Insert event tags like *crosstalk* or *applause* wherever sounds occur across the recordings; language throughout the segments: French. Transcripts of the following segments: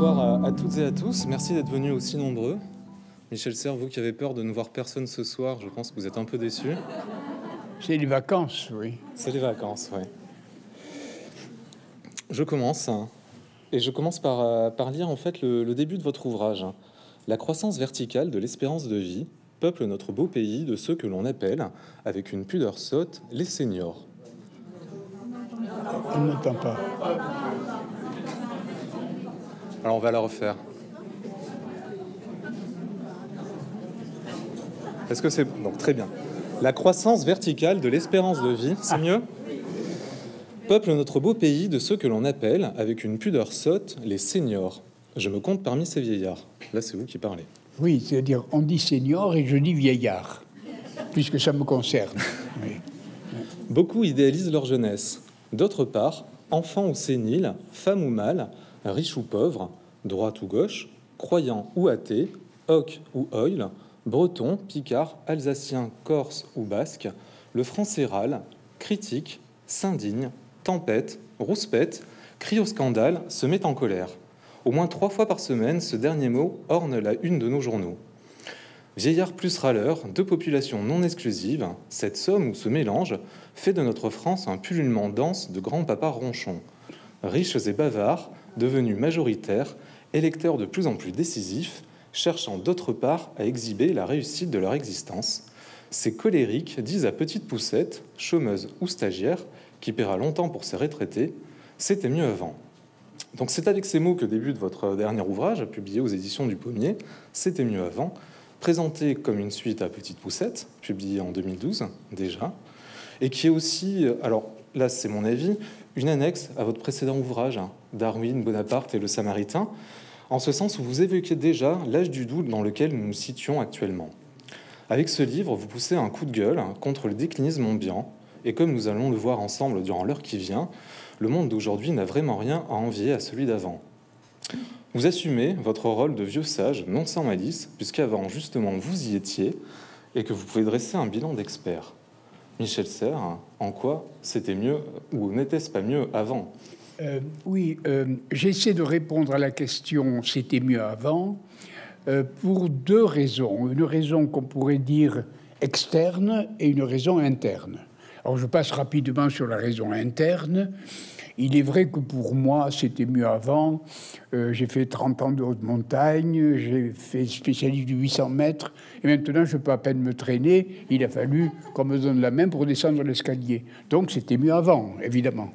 Bonsoir à, à toutes et à tous. Merci d'être venus aussi nombreux. Michel Serre, vous qui avez peur de ne voir personne ce soir, je pense que vous êtes un peu déçu. C'est les vacances, oui. C'est les vacances, oui. Je commence. hein, Et je commence par, euh, par lire en fait le, le début de votre ouvrage. La croissance verticale de l'espérance de vie peuple notre beau pays de ceux que l'on appelle, avec une pudeur sotte, les seniors. On n'entend pas. Alors on va la refaire. Est-ce que c'est donc très bien. La croissance verticale de l'espérance de vie, c'est mieux? Peuple notre beau pays de ceux que l'on appelle, avec une pudeur sotte, les seniors. Je me compte parmi ces vieillards. Là, c'est vous qui parlez. Oui, c'est-à-dire on dit senior et je dis vieillard, puisque ça me concerne. *laughs* Oui. Beaucoup idéalisent leur jeunesse. D'autre part, enfants ou séniles, femmes ou mâles, riches ou pauvres, droite ou gauche, croyants ou athées, hoc ou oil, breton, picard, alsacien, corse ou basque, le français râle, critique, s'indigne, tempête, rouspète, crie au scandale, se met en colère. Au moins trois fois par semaine, ce dernier mot orne la une de nos journaux. Vieillard plus râleur, deux populations non exclusives, cette somme ou ce mélange fait de notre France un pullulement dense de grands papas ronchons. Riches et bavards, devenus majoritaires, électeurs de plus en plus décisifs, cherchant d'autre part à exhiber la réussite de leur existence. Ces colériques disent à petite poussette, chômeuse ou stagiaire, qui paiera longtemps pour ses retraités, c'était mieux avant. Donc c'est avec ces mots que débute votre dernier ouvrage, publié aux éditions du Pommier, C'était mieux avant, présenté comme une suite à Petite Poussette, publié en 2012 déjà, et qui est aussi, alors là c'est mon avis, une annexe à votre précédent ouvrage, Darwin, Bonaparte et le Samaritain, en ce sens où vous évoquez déjà l'âge du doute dans lequel nous nous situons actuellement. Avec ce livre, vous poussez un coup de gueule contre le déclinisme ambiant, et comme nous allons le voir ensemble durant l'heure qui vient, le monde d'aujourd'hui n'a vraiment rien à envier à celui d'avant. Vous assumez votre rôle de vieux sage, non sans malice, puisqu'avant, justement, vous y étiez, et que vous pouvez dresser un bilan d'expert. Michel Serres, en quoi c'était mieux, ou n'était-ce pas mieux avant Euh, oui, euh, j'essaie de répondre à la question c'était mieux avant euh, pour deux raisons. Une raison qu'on pourrait dire externe et une raison interne. Alors je passe rapidement sur la raison interne. Il est vrai que pour moi, c'était mieux avant. Euh, j'ai fait 30 ans de haute montagne, j'ai fait spécialiste du 800 mètres, et maintenant je peux à peine me traîner. Il a fallu qu'on me donne la main pour descendre l'escalier. Donc c'était mieux avant, évidemment.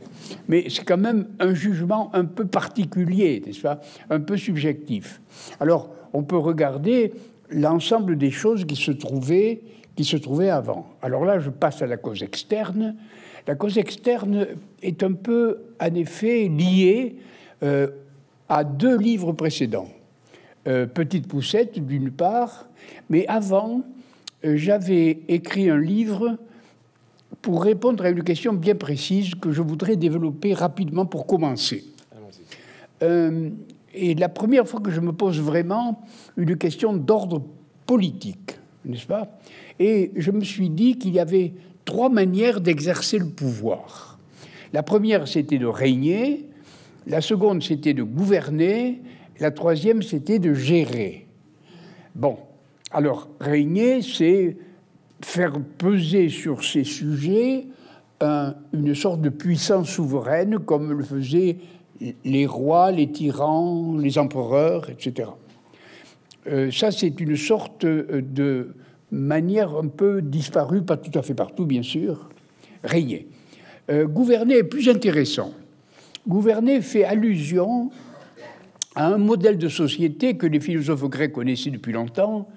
Mais c'est quand même un jugement un peu particulier, n'est-ce pas? Un peu subjectif. Alors, on peut regarder l'ensemble des choses qui se trouvaient qui se trouvaient avant. Alors là, je passe à la cause externe. La cause externe est un peu, en effet, liée euh, à deux livres précédents. Euh, Petite poussette, d'une part, mais avant, euh, j'avais écrit un livre pour répondre à une question bien précise que je voudrais développer rapidement pour commencer. Euh, et la première fois que je me pose vraiment une question d'ordre politique, n'est-ce pas? Et je me suis dit qu'il y avait trois manières d'exercer le pouvoir. La première, c'était de régner, la seconde, c'était de gouverner, la troisième, c'était de gérer. Bon, alors régner, c'est faire peser sur ces sujets un- une sorte de puissance souveraine, comme le faisaient les rois, les tyrans, les empereurs, etc. Euh, ça, c'est une sorte euh, de manière un peu disparue, pas tout à fait partout, bien sûr, régner. Euh, gouverner est plus intéressant. Gouverner fait allusion à un modèle de société que les philosophes grecs connaissaient depuis longtemps,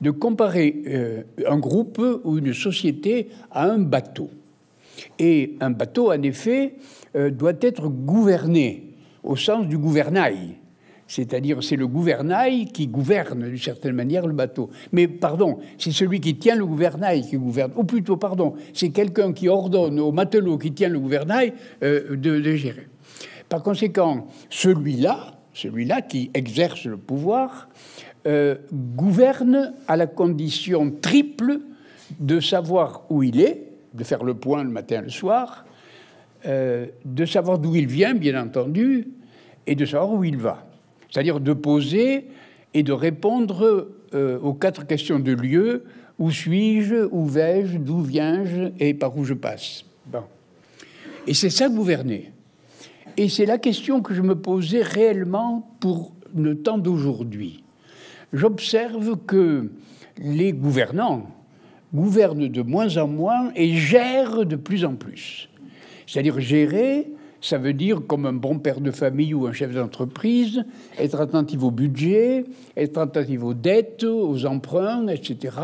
de comparer un groupe ou une société à un bateau. Et un bateau, en effet, doit être gouverné au sens du gouvernail. C'est-à-dire, c'est le gouvernail qui gouverne d'une certaine manière le bateau. Mais pardon, c'est celui qui tient le gouvernail qui gouverne. Ou plutôt, pardon, c'est quelqu'un qui ordonne au matelot qui tient le gouvernail euh, de, gérer. Par conséquent, celui-là, celui-là qui exerce le pouvoir, euh, gouverne à la condition triple de savoir où il est, de faire le point le matin et le soir, euh, de savoir d'où il vient, bien entendu, et de savoir où il va. c'est-à-dire de poser et de répondre euh, aux quatre questions de lieu où suis-je, où vais-je, d'où viens-je et par où je passe. Bon. Et c'est ça gouverner. Et c'est la question que je me posais réellement pour le temps d'aujourd'hui. J'observe que les gouvernants gouvernent de moins en moins et gèrent de plus en plus. C'est-à-dire gérer, ça veut dire, comme un bon père de famille ou un chef d'entreprise, être attentif au budget, être attentif aux dettes, aux emprunts, etc.,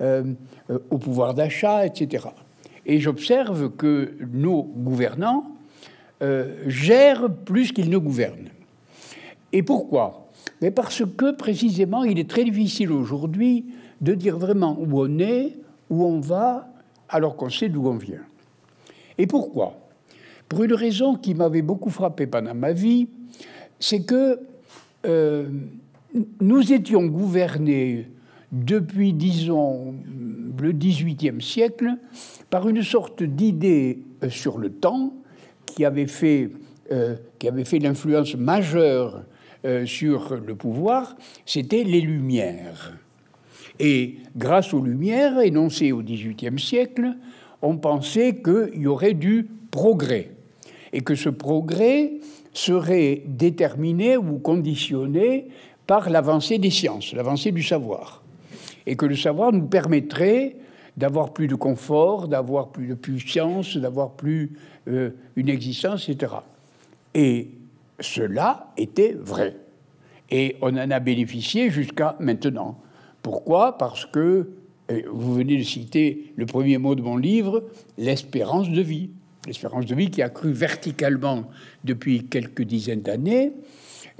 euh, euh, au pouvoir d'achat, etc. Et j'observe que nos gouvernants euh, gèrent plus qu'ils ne gouvernent. Et pourquoi? Mais parce que précisément, il est très difficile aujourd'hui de dire vraiment où on est, où on va, alors qu'on sait d'où on vient. Et pourquoi? Pour une raison qui m'avait beaucoup frappé pendant ma vie, c'est que euh, nous étions gouvernés depuis, disons, le XVIIIe siècle par une sorte d'idée euh, sur le temps qui avait fait, euh, fait l'influence majeure sur le pouvoir, c'était les Lumières. Et grâce aux Lumières, énoncées au XVIIIe siècle, on pensait qu'il y aurait du progrès et que ce progrès serait déterminé ou conditionné par l'avancée des sciences, l'avancée du savoir, et que le savoir nous permettrait d'avoir plus de confort, d'avoir plus de puissance, d'avoir plus euh, une existence, etc. Et cela était vrai. Et on en a bénéficié jusqu'à maintenant. Pourquoi? Parce que, vous venez de citer le premier mot de mon livre, l'espérance de vie. L'espérance de vie qui a cru verticalement depuis quelques dizaines d'années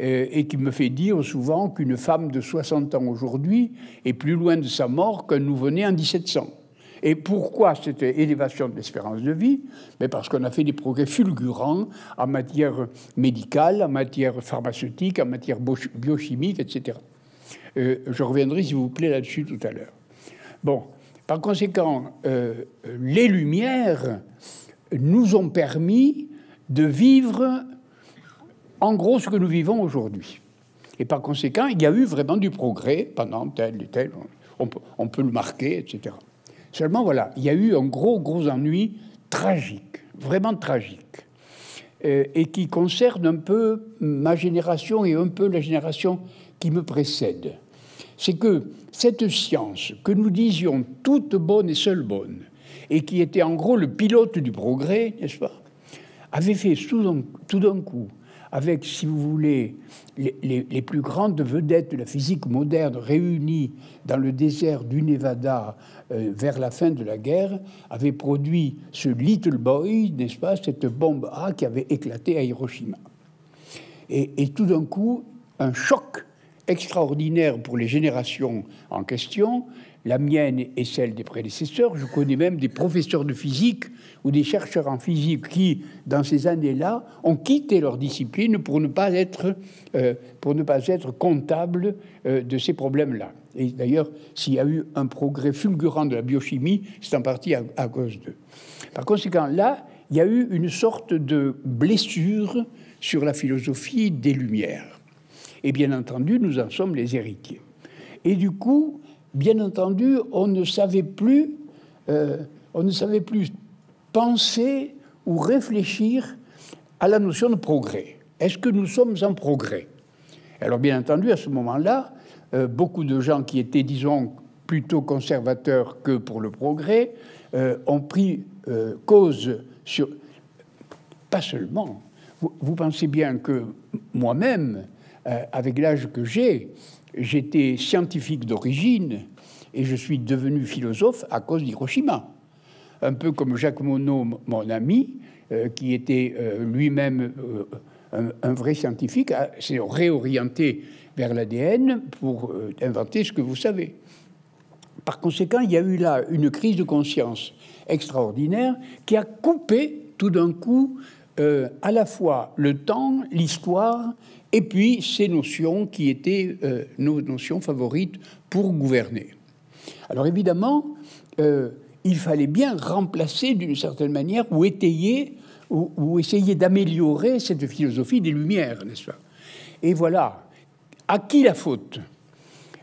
euh, et qui me fait dire souvent qu'une femme de 60 ans aujourd'hui est plus loin de sa mort qu'un nouveau-né en 1700. Et pourquoi cette élévation de l'espérance de vie? Mais Parce qu'on a fait des progrès fulgurants en matière médicale, en matière pharmaceutique, en matière biochimique, etc. Euh, je reviendrai, s'il vous plaît, là-dessus tout à l'heure. Bon, par conséquent, euh, les Lumières nous ont permis de vivre en gros ce que nous vivons aujourd'hui. Et par conséquent, il y a eu vraiment du progrès pendant tel et tel, on peut, le marquer, etc. Seulement, voilà, il y a eu un gros, gros ennui tragique, vraiment tragique, euh, et qui concerne un peu ma génération et un peu la génération qui me précède. C'est que cette science que nous disions toute bonne et seule bonne, et qui était en gros le pilote du progrès, n'est-ce pas, avait fait tout d'un coup avec, si vous voulez, les, plus grandes vedettes de la physique moderne réunies dans le désert du Nevada euh, vers la fin de la guerre, avait produit ce Little Boy, n'est-ce pas, cette bombe A qui avait éclaté à Hiroshima. Et, et tout d'un coup, un choc extraordinaire pour les générations en question, la mienne et celle des prédécesseurs. Je connais même des professeurs de physique ou des chercheurs en physique qui, dans ces années-là, ont quitté leur discipline pour ne pas être, euh, pour ne pas être comptables euh, de ces problèmes-là. Et d'ailleurs, s'il y a eu un progrès fulgurant de la biochimie, c'est en partie à, à cause d'eux. Par conséquent, là, il y a eu une sorte de blessure sur la philosophie des Lumières. Et bien entendu, nous en sommes les héritiers. Et du coup, bien entendu, on ne savait plus, euh, on ne savait plus penser ou réfléchir à la notion de progrès. Est-ce que nous sommes en progrès? Alors, bien entendu, à ce moment-là, euh, beaucoup de gens qui étaient, disons, plutôt conservateurs que pour le progrès, euh, ont pris cause sur... Pas seulement. vous pensez bien que moi-même, avec l'âge que j'ai, j'étais scientifique d'origine et je suis devenu philosophe à cause d'Hiroshima. Un peu comme Jacques Monod, mon ami, euh, qui était euh, lui-même euh, un, vrai scientifique, s'est réorienté vers l'ADN pour inventer ce que vous savez. Par conséquent, il y a eu là une crise de conscience extraordinaire qui a coupé tout d'un coup à la fois le temps, l'histoire et puis ces notions qui étaient euh, nos notions favorites pour gouverner. Alors évidemment, euh, il fallait bien remplacer d'une certaine manière ou étayer ou, essayer d'améliorer cette philosophie des Lumières, n'est-ce pas? Et voilà, À qui la faute?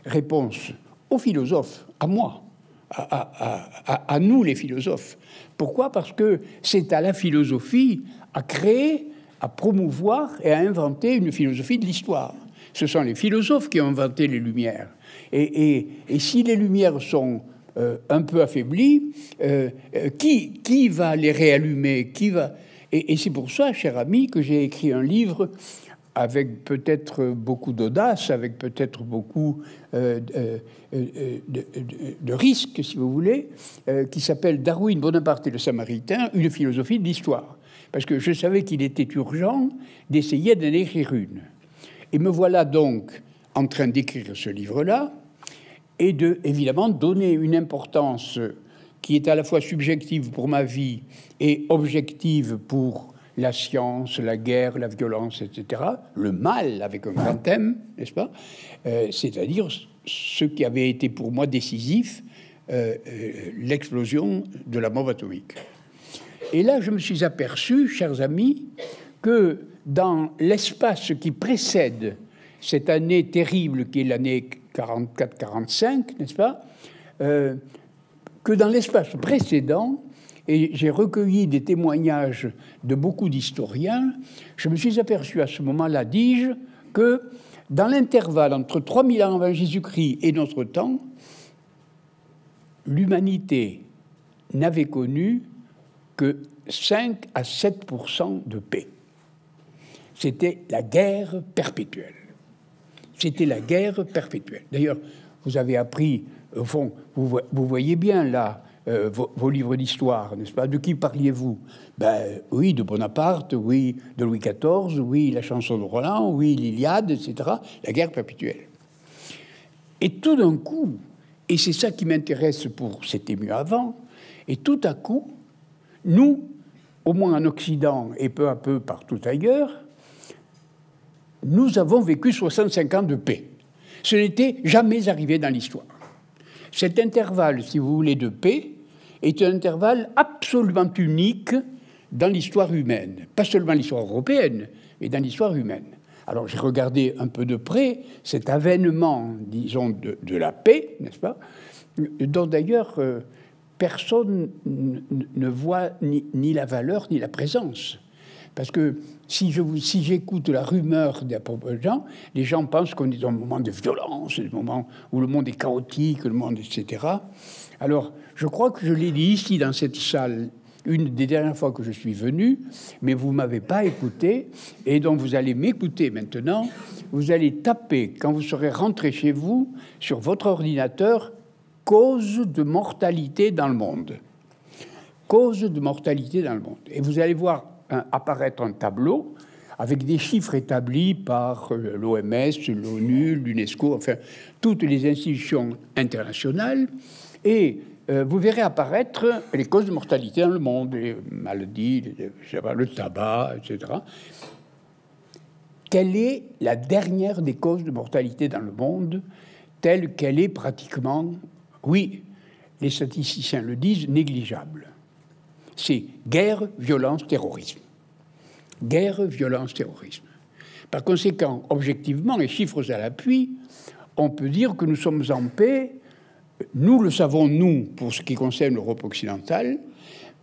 Réponse aux philosophes, à moi, à, nous les philosophes. Pourquoi? Parce que c'est à la philosophie à créer, à promouvoir et à inventer une philosophie de l'histoire. Ce sont les philosophes qui ont inventé les Lumières. Et, si les Lumières sont euh, un peu affaiblies, euh, euh, qui, qui va les réallumer? Qui va... Et, et c'est pour ça, cher ami, que j'ai écrit un livre avec peut-être beaucoup d'audace, avec peut-être beaucoup euh, euh, euh, de, risques, si vous voulez, qui s'appelle Darwin, Bonaparte et le Samaritain, une philosophie de l'histoire. Parce que je savais qu'il était urgent d'essayer d'en écrire une. Et me voilà donc en train d'écrire ce livre-là, et de, évidemment, donner une importance qui est à la fois subjective pour ma vie et objective pour la science, la guerre, la violence, etc., le mal avec un grand thème, n'est-ce pas euh, C'est-à-dire ce qui avait été pour moi décisif, euh, euh, l'explosion de la bombe atomique. Et là, je me suis aperçu, chers amis, que dans l'espace qui précède cette année terrible qui est l'année 44-45, n'est-ce pas Que dans l'espace précédent, et j'ai recueilli des témoignages de beaucoup d'historiens, je me suis aperçu à ce moment-là, dis-je, que dans l'intervalle entre 3000 ans avant Jésus-Christ et notre temps, l'humanité n'avait connu que 5 à 7% de paix. C'était la guerre perpétuelle. C'était la guerre perpétuelle. D'ailleurs, vous avez appris, au fond, vous, voyez bien là, euh, vos, livres d'histoire, n'est-ce pas? De qui parliez-vous? Ben oui, de Bonaparte, oui, de Louis XIV, oui, la chanson de Roland, oui, l'Iliade, etc. La guerre perpétuelle. Et tout d'un coup, et c'est ça qui m'intéresse pour C'était mieux avant, et tout à coup, nous, au moins en Occident et peu à peu partout ailleurs, nous avons vécu 65 ans de paix. Ce n'était jamais arrivé dans l'histoire. Cet intervalle, si vous voulez, de paix est un intervalle absolument unique dans l'histoire humaine. Pas seulement l'histoire européenne, mais dans l'histoire humaine. Alors j'ai regardé un peu de près cet avènement, disons, de, la paix, n'est-ce pas dont d'ailleurs euh, personne ne voit ni, ni, la valeur ni la présence. Parce que si, je, si j'écoute la rumeur des gens, les gens pensent qu'on est dans un moment de violence, un moment où le monde est chaotique, le monde, etc. Alors, je crois que je l'ai dit ici dans cette salle une des dernières fois que je suis venu, mais vous m'avez pas écouté, et donc vous allez m'écouter maintenant. Vous allez taper, quand vous serez rentré chez vous, sur votre ordinateur, cause de mortalité dans le monde. Cause de mortalité dans le monde. Et vous allez voir apparaître un tableau avec des chiffres établis par euh, l'OMS, l'ONU, l'UNESCO, enfin toutes les institutions internationales, et euh, vous verrez apparaître les causes de mortalité dans le monde, les maladies, le tabac, etc. Quelle est la dernière des causes de mortalité dans le monde, telle qu'elle est pratiquement, oui, les statisticiens le disent, négligeable. C'est guerre, violence, terrorisme guerre, violence, terrorisme. Par conséquent, objectivement, et chiffres à l'appui, on peut dire que nous sommes en paix. Nous le savons, nous, pour ce qui concerne l'Europe occidentale,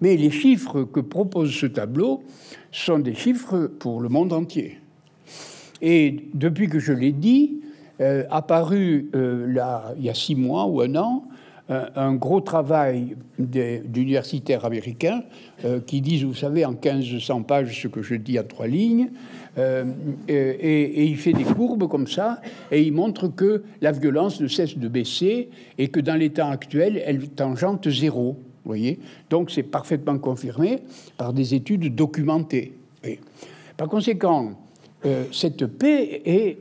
mais les chiffres que propose ce tableau sont des chiffres pour le monde entier. Et depuis que je l'ai dit, euh, apparu euh, là, il y a six mois ou un an, un gros travail d'universitaires américains euh, qui disent, vous savez, en 1500 pages ce que je dis en trois lignes, euh, et, il fait des courbes comme ça, et il montre que la violence ne cesse de baisser, et que dans l'état actuel, elle tangente zéro. Voyez Donc c'est parfaitement confirmé par des études documentées. Par conséquent, euh, cette paix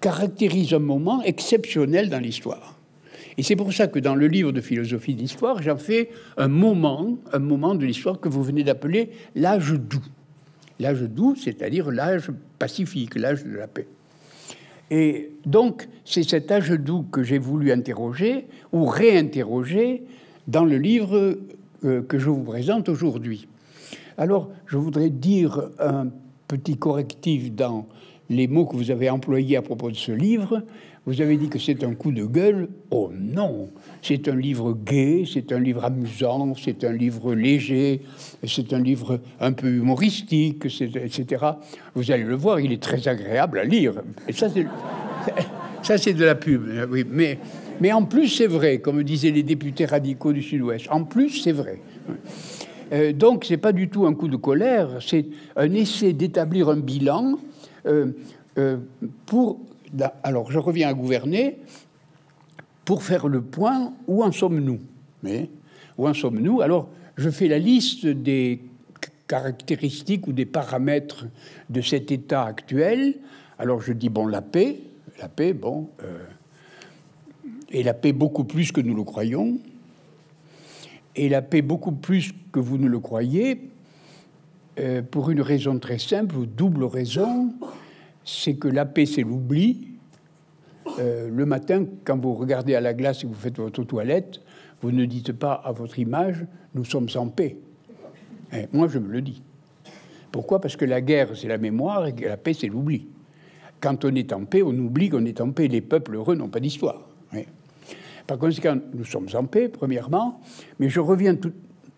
caractérise un moment exceptionnel dans l'histoire. Et c'est pour ça que dans le livre de philosophie d'histoire, j'en fais un moment, un moment de l'histoire que vous venez d'appeler l'âge doux. L'âge doux, c'est-à-dire l'âge pacifique, l'âge de la paix. Et donc, c'est cet âge doux que j'ai voulu interroger ou réinterroger dans le livre euh, que je vous présente aujourd'hui. Alors, je voudrais dire un petit correctif dans les mots que vous avez employés à propos de ce livre. Vous avez dit que c'est un coup de gueule. Oh non, c'est un livre gai, c'est un livre amusant, c'est un livre léger, c'est un livre un peu humoristique, etc. Vous allez le voir, il est très agréable à lire. *laughs* Ça, c'est, de la pub. Oui, mais, en plus, c'est vrai, comme disaient les députés radicaux du Sud-Ouest. En plus, c'est vrai. Euh, donc, c'est pas du tout un coup de colère, c'est un essai d'établir un bilan euh, euh, pour alors, je reviens à gouverner pour faire le point où en sommes-nous. Mais où en sommes-nous? Alors, je fais la liste des caractéristiques ou des paramètres de cet état actuel. Alors, je dis bon, la paix, la paix, bon, euh, et la paix beaucoup plus que nous le croyons, et la paix beaucoup plus que vous ne le croyez, euh, pour une raison très simple, ou double raison c'est que la paix, c'est l'oubli. Euh, le matin, quand vous regardez à la glace et vous faites votre toilette, vous ne dites pas à votre image, nous sommes en paix. Eh, moi, je me le dis. Pourquoi? Parce que la guerre, c'est la mémoire et que la paix, c'est l'oubli. Quand on est en paix, on oublie qu'on est en paix. Les peuples heureux n'ont pas d'histoire. Par conséquent, nous sommes en paix, premièrement, mais je reviens tout,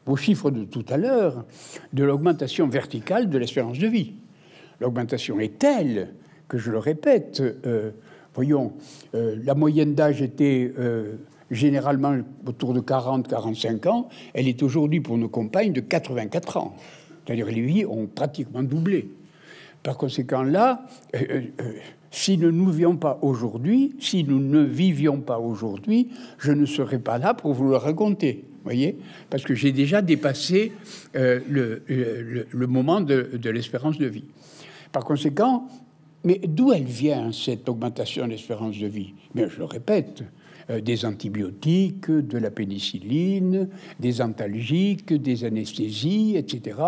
aux chiffres de tout à l'heure de l'augmentation verticale de l'espérance de vie l'augmentation est telle que, je le répète, euh, voyons, euh, la moyenne d'âge était euh, généralement autour de 40-45 ans, elle est aujourd'hui pour nos compagnes de 84 ans. C'est-à-dire les vies ont pratiquement doublé. Par conséquent, là, si nous ne vivions pas aujourd'hui, si nous ne vivions pas aujourd'hui, je ne serais pas là pour vous le raconter. Voyez, parce que j'ai déjà dépassé le, moment de l'espérance de vie. Par conséquent, mais d'où elle vient cette augmentation d'espérance de vie? Mais je le répète, euh, des antibiotiques, de la pénicilline, des antalgiques, des anesthésies, etc.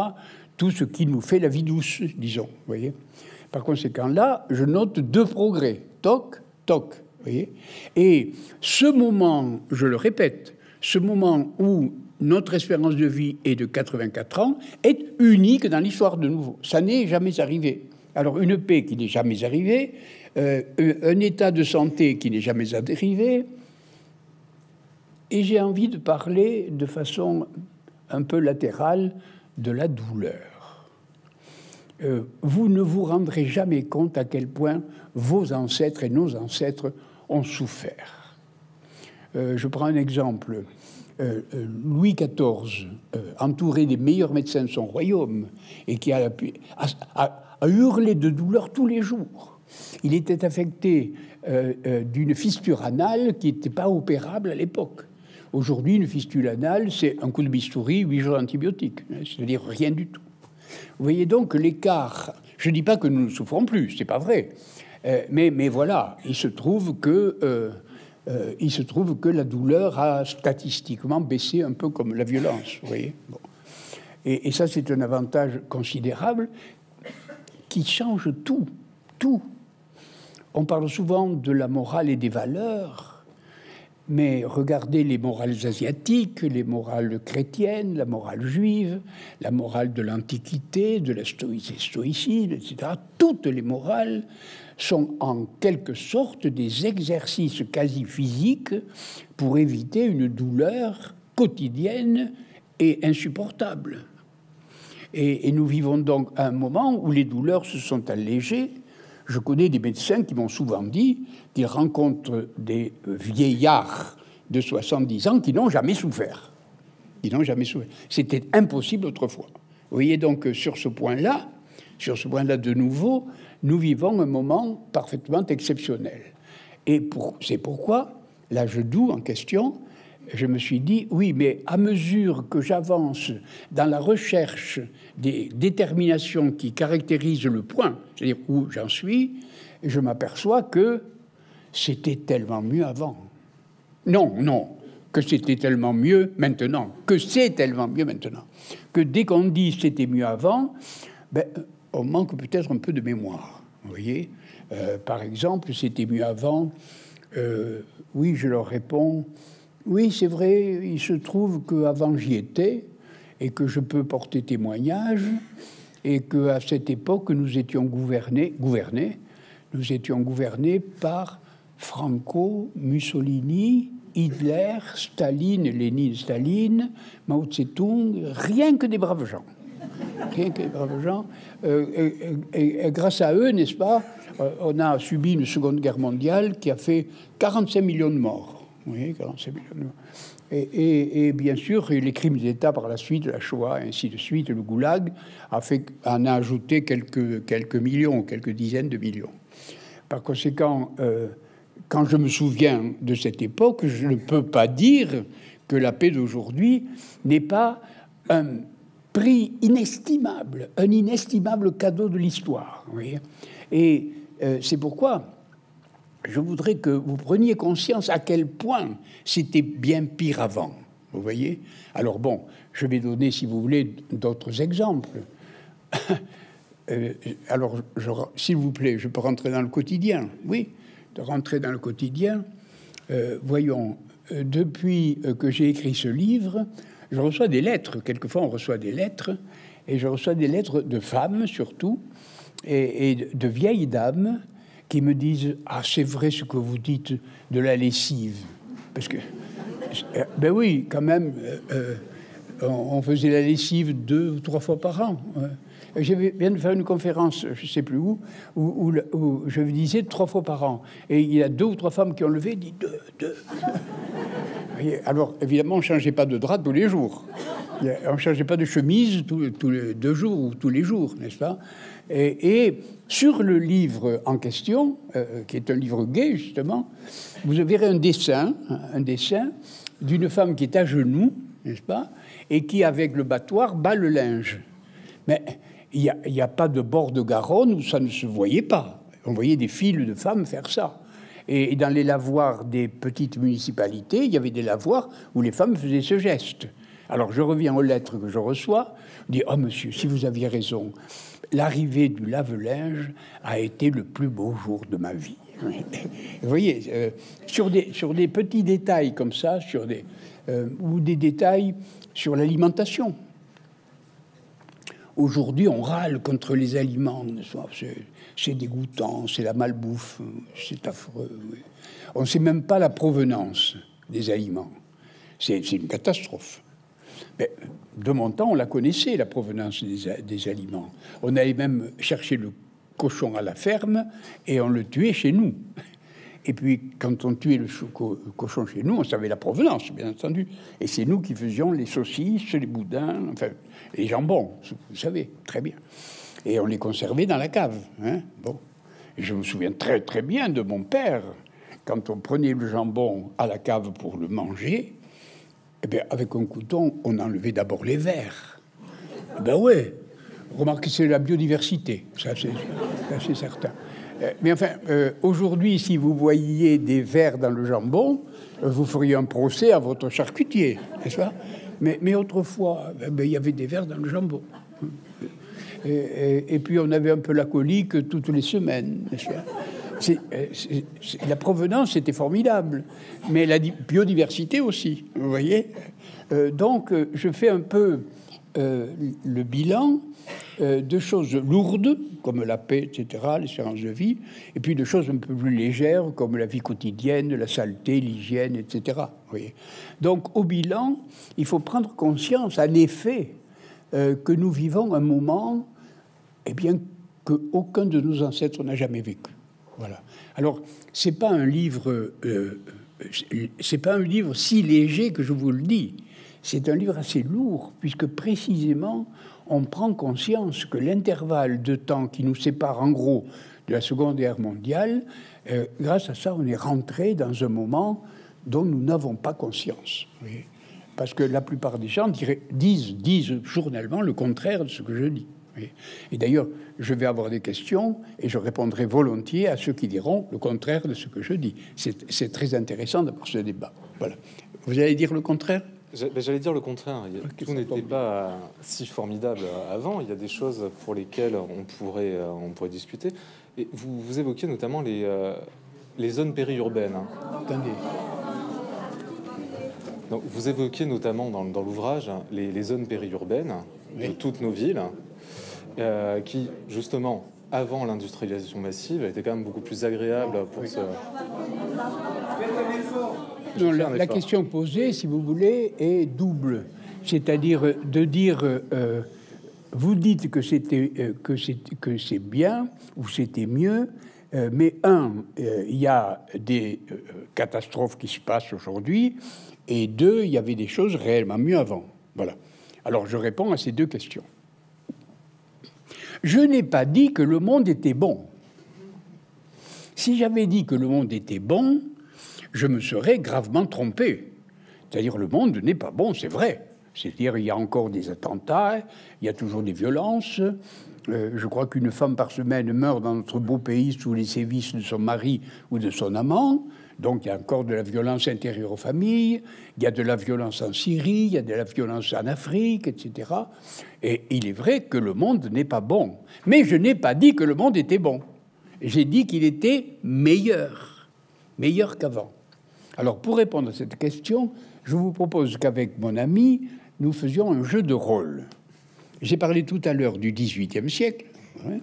Tout ce qui nous fait la vie douce, disons. Voyez? Par conséquent, là, je note deux progrès. Toc, toc. Voyez? Et ce moment, je le répète, ce moment où notre espérance de vie est de 84 ans est unique dans l'histoire de nouveau. Ça n'est jamais arrivé. Alors une paix qui n'est jamais arrivée, euh, un état de santé qui n'est jamais arrivé, et j'ai envie de parler de façon un peu latérale de la douleur. Euh, vous ne vous rendrez jamais compte à quel point vos ancêtres et nos ancêtres ont souffert. Euh, je prends un exemple. Louis XIV, entouré des meilleurs médecins de son royaume, et qui a, hurlé de douleur tous les jours. Il était affecté euh, euh, d'une fistule anale qui n'était pas opérable à l'époque. Aujourd'hui, une fistule anale, c'est un coup de bistouri, huit jours d'antibiotiques, hein, c'est-à-dire rien du tout. Vous voyez donc l'écart. Je ne dis pas que nous ne souffrons plus, c'est pas vrai. Euh, mais, voilà, il se trouve que il se trouve que la douleur a statistiquement baissé un peu comme la violence. Vous voyez. Et, ça, c'est un avantage considérable qui change tout, tout. On parle souvent de la morale et des valeurs, mais regardez les morales asiatiques, les morales chrétiennes, la morale juive, la morale de l'Antiquité, de la stoïcisme, etc. Toutes les morales sont en quelque sorte des exercices quasi physiques pour éviter une douleur quotidienne et insupportable. Et, nous vivons donc un moment où les douleurs se sont allégées. Je connais des médecins qui m'ont souvent dit qu'ils rencontrent des vieillards de 70 ans qui n'ont jamais souffert. Ils n'ont jamais souffert. C'était impossible autrefois. Vous voyez donc sur ce point-là, sur ce point-là de nouveau, nous vivons un moment parfaitement exceptionnel. Et c'est pourquoi l'âge doux en question je me suis dit, oui, mais à mesure que j'avance dans la recherche des déterminations qui caractérisent le point, c'est-à-dire où j'en suis, je m'aperçois que c'était tellement mieux avant. Non, non, que c'était tellement mieux maintenant, que c'est tellement mieux maintenant, que dès qu'on dit c'était mieux avant, ben, on manque peut-être un peu de mémoire. Vous voyez, euh, par exemple, c'était mieux avant. Euh, oui, je leur réponds oui, c'est vrai, il se trouve qu'avant j'y étais et que je peux porter témoignage et qu'à cette époque nous étions gouvernés, nous étions gouvernés par Franco, Mussolini, Hitler, Staline, Lénine, Staline, Mao Tse-tung, rien que des braves gens. Rien que des braves gens. Euh, grâce à eux, n'est-ce pas, euh, on a subi une seconde guerre mondiale qui a fait 45 millions de morts. Oui, 45 millions de morts. Et, bien sûr, les crimes d'État par la suite, la Shoah, ainsi de suite, le Goulag, a fait, en a ajouté quelques, quelques millions, quelques dizaines de millions. Par conséquent, euh, quand je me souviens de cette époque, je ne peux pas dire que la paix d'aujourd'hui n'est pas un prix inestimable, un inestimable cadeau de l'histoire. Et euh, c'est pourquoi je voudrais que vous preniez conscience à quel point c'était bien pire avant. Vous voyez Alors bon, je vais donner, si vous voulez, d'autres exemples. *laughs* Euh, alors, s'il vous plaît, je peux rentrer dans le quotidien. Oui, de rentrer dans le quotidien. Euh, voyons, euh, depuis que j'ai écrit ce livre, je reçois des lettres. Quelquefois, on reçoit des lettres, et je reçois des lettres de femmes surtout, et, de vieilles dames qui me disent Ah, c'est vrai ce que vous dites de la lessive. Parce que, ben oui, quand même, on faisait la lessive deux ou trois fois par an. Je viens de faire une conférence, je ne sais plus où, où, je disais trois fois par an. Et il y a deux ou trois femmes qui ont levé, dit deux, deux. Alors, évidemment, on ne changeait pas de drap tous les jours. On ne changeait pas de chemise tous, les deux jours ou tous les jours, n'est-ce pas? Et, sur le livre en question, euh, qui est un livre gay, justement, vous verrez un dessin, un dessin d'une femme qui est à genoux, n'est-ce pas, et qui, avec le battoir, bat le linge. Mais il n'y a, pas de bord de Garonne où ça ne se voyait pas. On voyait des files de femmes faire ça. Et, dans les lavoirs des petites municipalités, il y avait des lavoirs où les femmes faisaient ce geste. Alors je reviens aux lettres que je reçois, je dis Oh monsieur, si vous aviez raison, l'arrivée du lave-linge a été le plus beau jour de ma vie. *laughs* vous voyez, euh, sur, des, sur des petits détails comme ça, sur des, euh, ou des détails sur l'alimentation. Aujourd'hui, on râle contre les aliments. C'est dégoûtant, c'est la malbouffe, c'est affreux. On ne sait même pas la provenance des aliments. C'est une catastrophe. Mais de mon temps, on la connaissait, la provenance des, aliments. On allait même chercher le cochon à la ferme et on le tuait chez nous. Et puis, quand on tuait le cochon chez nous, on savait la provenance, bien entendu. Et c'est nous qui faisions les saucisses, les boudins, enfin, les jambons, vous savez, très bien. Et on les conservait dans la cave. Hein bon. je me souviens très, très bien de mon père, quand on prenait le jambon à la cave pour le manger, eh bien, avec un couteau, on enlevait d'abord les vers. Eh ben ouais, remarquez, c'est la biodiversité, ça c'est certain. Euh, mais enfin, euh, aujourd'hui, si vous voyiez des vers dans le jambon, euh, vous feriez un procès à votre charcutier, n'est-ce pas? Mais, autrefois, ben, il y avait des vers dans le jambon. Et, puis on avait un peu la colique toutes les semaines, n'est-ce pas? La provenance était formidable, mais la biodiversité aussi, vous voyez. donc, je fais un peu le bilan euh, de choses lourdes, comme la paix, etc., l'espérance de vie, et puis de choses un peu plus légères, comme la vie quotidienne, la saleté, l'hygiène, etc. Donc, au bilan, il faut prendre conscience, en effet, euh, que nous vivons un moment, eh bien, que aucun de nos ancêtres n'a jamais vécu. Alors, c'est pas un livre, euh, c'est pas un livre si léger que je vous le dis. C'est un livre assez lourd, puisque précisément, on prend conscience que l'intervalle de temps qui nous sépare en gros de la Seconde Guerre mondiale, euh, grâce à ça, on est rentré dans un moment dont nous n'avons pas conscience. Parce que la plupart des gens disent, disent journellement le contraire de ce que je dis. Et d'ailleurs, je vais avoir des questions et je répondrai volontiers à ceux qui diront le contraire de ce que je dis. C'est très intéressant d'avoir ce débat. Voilà. Vous allez dire le contraire? Ben, j'allais dire le contraire. Tout n'était pas si formidable avant. Il y a des choses pour lesquelles on pourrait, euh, on pourrait discuter. Et vous, vous évoquiez notamment les, euh, les zones périurbaines. Hein. Attendez. Donc, vous évoquiez notamment dans, dans l'ouvrage les, les, zones périurbaines de toutes nos villes, euh, qui justement avant l'industrialisation massive était quand même beaucoup plus agréable pour se... la, question posée, si vous voulez, est double. C'est-à-dire de dire, euh, vous dites que c'était euh, que c'est que c'est bien ou c'était mieux, mais un, il y a des catastrophes qui se passent aujourd'hui, et deux, il y avait des choses réellement mieux avant. Voilà. Alors je réponds à ces deux questions. Je n'ai pas dit que le monde était bon. Si j'avais dit que le monde était bon, je me serais gravement trompé. C'est-à-dire le monde n'est pas bon, c'est vrai. C'est-à-dire il y a encore des attentats, il y a toujours des violences. Euh, je crois qu'une femme par semaine meurt dans notre beau pays sous les sévices de son mari ou de son amant. Donc il y a encore de la violence intérieure aux familles, il y a de la violence en Syrie, il y a de la violence en Afrique, etc. Et il est vrai que le monde n'est pas bon. Mais je n'ai pas dit que le monde était bon. J'ai dit qu'il était meilleur, meilleur qu'avant. Alors pour répondre à cette question, je vous propose qu'avec mon ami, nous faisions un jeu de rôle. J'ai parlé tout à l'heure du XVIIIe siècle. Hein.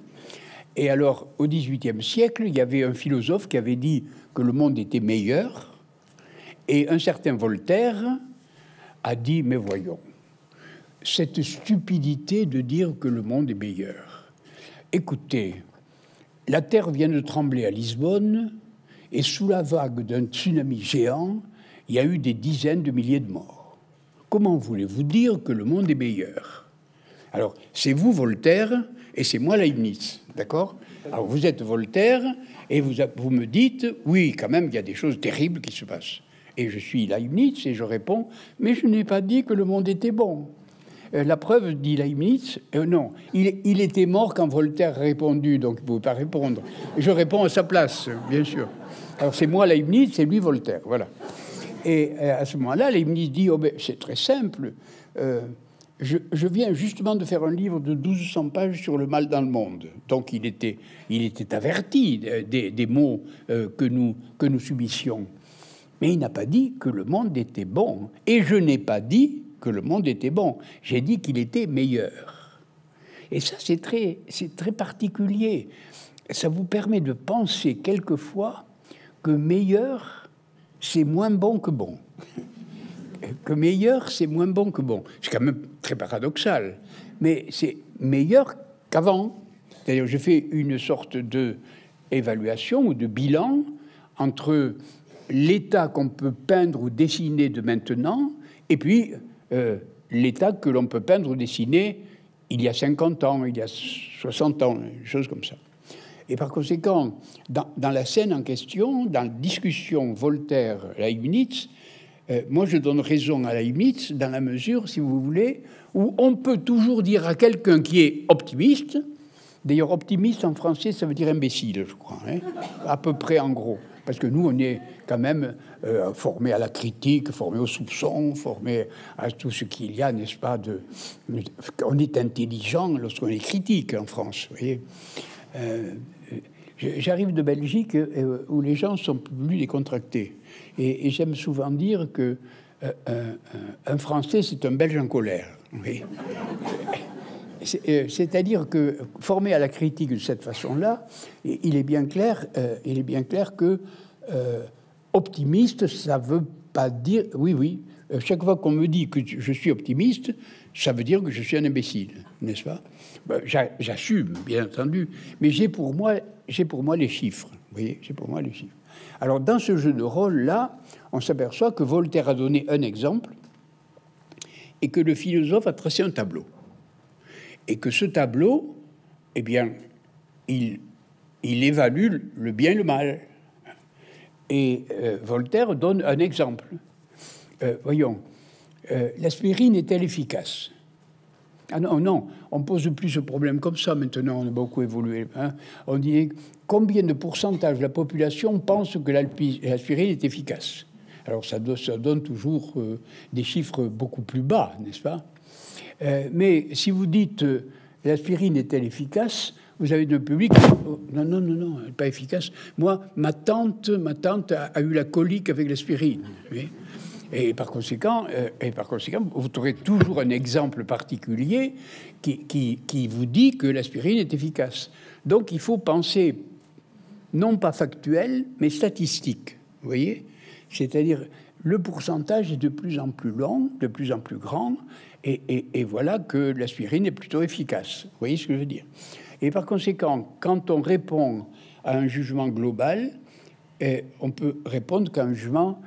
et alors, au XVIIIe siècle, il y avait un philosophe qui avait dit que le monde était meilleur, et un certain Voltaire a dit, mais voyons, cette stupidité de dire que le monde est meilleur. Écoutez, la Terre vient de trembler à Lisbonne, et sous la vague d'un tsunami géant, il y a eu des dizaines de milliers de morts. Comment voulez-vous dire que le monde est meilleur? Alors, c'est vous, Voltaire, et c'est moi, Leibniz, d'accord? Alors, vous êtes Voltaire, et vous, vous me dites, oui, quand même, il y a des choses terribles qui se passent. Et je suis Leibniz et je réponds, mais je n'ai pas dit que le monde était bon. Euh, la preuve, dit Leibniz, euh, non, il, était mort quand Voltaire a répondu, donc il ne pouvait pas répondre. je réponds à sa place, bien sûr. Alors c'est moi Leibniz, c'est lui Voltaire, voilà. Et euh, à ce moment-là, Leibniz dit, oh ben, c'est très simple, je, viens justement de faire un livre de 1200 pages sur le mal dans le monde. Donc il était, il était averti des, maux euh, que, nous, que nous subissions. Mais il n'a pas dit que le monde était bon. Et je n'ai pas dit que le monde était bon. J'ai dit qu'il était meilleur. Et ça, c'est très, c'est très particulier. Ça vous permet de penser quelquefois que meilleur, c'est moins bon que bon *laughs* que meilleur, c'est moins bon que bon. C'est quand même très paradoxal, mais c'est meilleur qu'avant. D'ailleurs, je fais une sorte de évaluation ou de bilan entre l'état qu'on peut peindre ou dessiner de maintenant et puis euh, l'état que l'on peut peindre ou dessiner il y a 50 ans, il y a 60 ans, des choses comme ça. Et par conséquent, dans, dans la scène en question, dans la discussion Voltaire-Leibniz, euh, moi, je donne raison à limite dans la mesure, si vous voulez, où on peut toujours dire à quelqu'un qui est optimiste, d'ailleurs optimiste en français, ça veut dire imbécile, je crois, hein, à peu près en gros, parce que nous, on est quand même euh, formés à la critique, formés au soupçon, formés à tout ce qu'il y a, n'est-ce pas de, On est intelligent lorsqu'on est critique en France, vous voyez. Euh, J'arrive de Belgique où les gens sont plus décontractés. Et, j'aime souvent dire que euh, un, Français, c'est un Belge en colère. *laughs* Euh, c'est-à-dire que formé à la critique de cette façon-là, il est bien clair, euh, il est bien clair que optimiste, ça veut pas dire oui, oui. Chaque fois qu'on me dit que je suis optimiste, ça veut dire que je suis un imbécile, n'est-ce pas? Ben, J'assume, bien entendu, mais j'ai pour moi, j'ai pour moi les chiffres. Vous voyez, j'ai pour moi les chiffres. Alors, dans ce jeu de rôle-là, on s'aperçoit que Voltaire a donné un exemple et que le philosophe a tracé un tableau. Et que ce tableau, eh bien, il, évalue le bien et le mal. Et euh, Voltaire donne un exemple. Euh, voyons, euh, l'aspirine est-elle efficace? Ah non, non, on pose plus ce problème comme ça maintenant, on a beaucoup évolué. Hein. On dit combien de pourcentage de la population pense que l'aspirine est efficace? Alors ça, donne toujours euh, des chiffres beaucoup plus bas, n'est-ce pas? Euh, Mais si vous dites euh, l'aspirine est-elle efficace vous avez un public. Oh, non, non, non, non, elle n'est pas efficace. Moi, ma tante, ma tante a, eu la colique avec l'aspirine. Et par conséquent, euh, et par conséquent, vous aurez toujours un exemple particulier qui, qui, qui vous dit que l'aspirine est efficace. Donc il faut penser non pas factuel, mais statistique. Vous voyez? C'est-à-dire le pourcentage est de plus en plus long, de plus en plus grand, et, et, et voilà que l'aspirine est plutôt efficace. Vous voyez ce que je veux dire? Et par conséquent, quand on répond à un jugement global, et on peut répondre qu'à un jugement